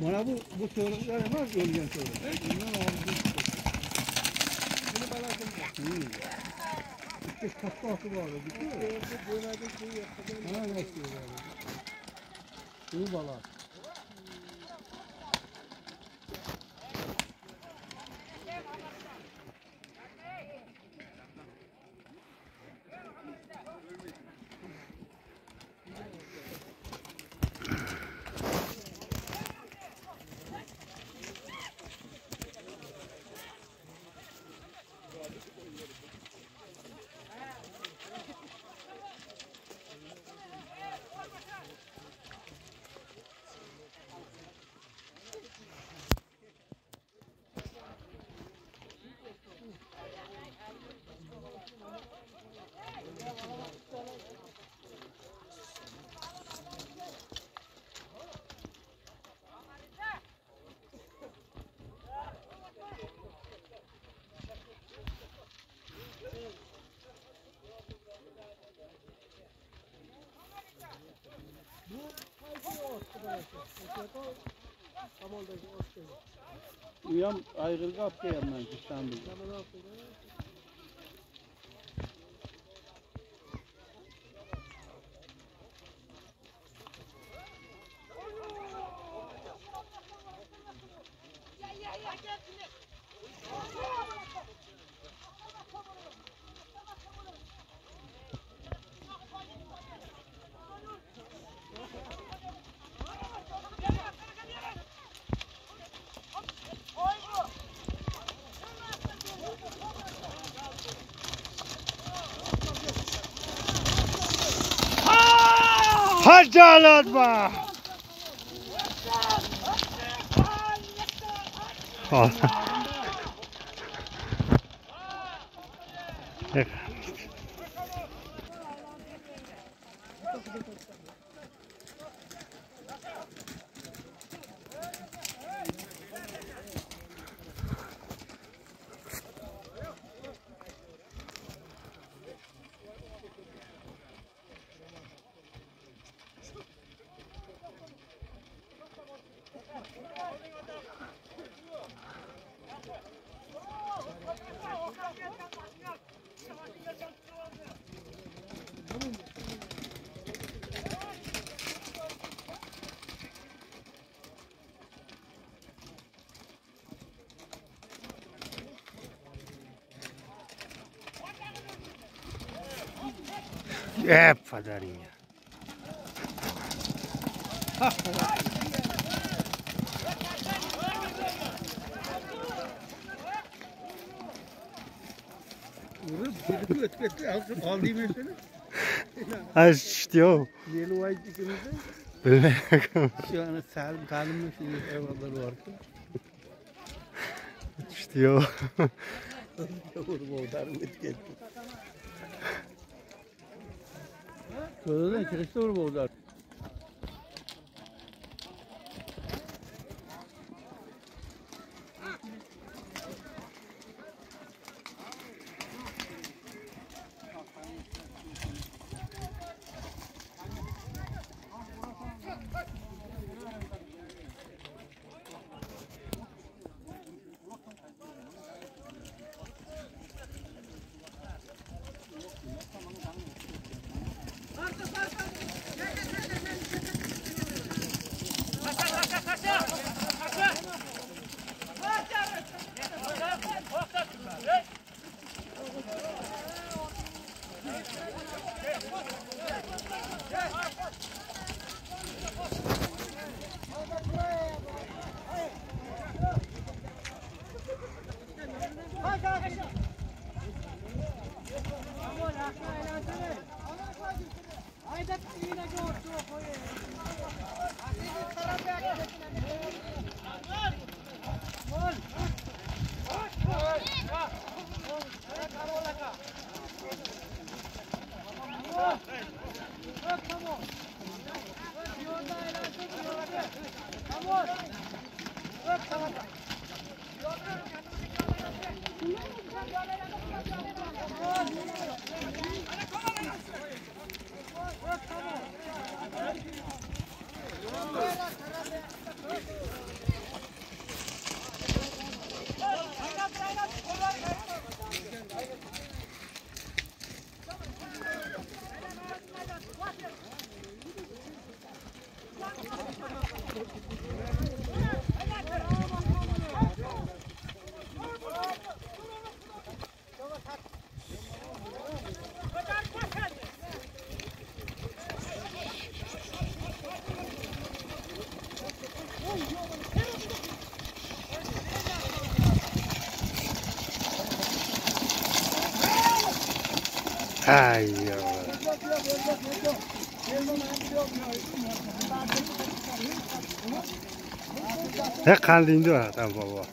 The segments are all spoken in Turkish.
Bana bu bu sorunlar var ölgen sorun. Bundan ağzı Bunu bana Hmm. İşte katta atı var. Bitiyor. Böyle bir şey yapacağım. Ha nasıl chuva lá. Bu balık. Uyam ayrılık kaptı yandan İstanbul'da. Hadi atma. Hep É, padarinha. Vurup, vurup, vurup, vurup, vurup, vurup, vurup, Ha yo. Yeli vay ikimizi. Bilmiyorum. Şu an salim kalimli şu evvelleri vardı. İşte yo. Yavrum oğdarım etken. Sözden çıkışta vurup Ay yo. Ne kandindi var tam baba.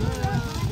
Obrigado.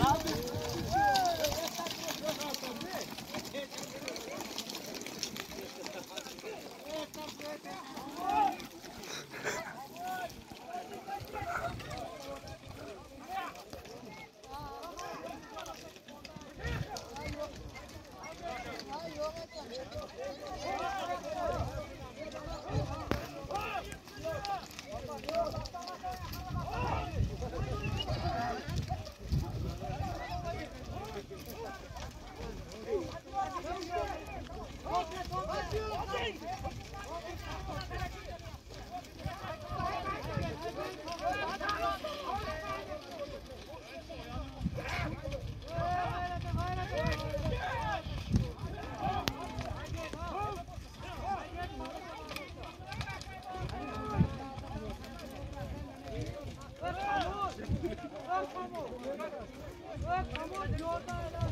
come on, Jordan.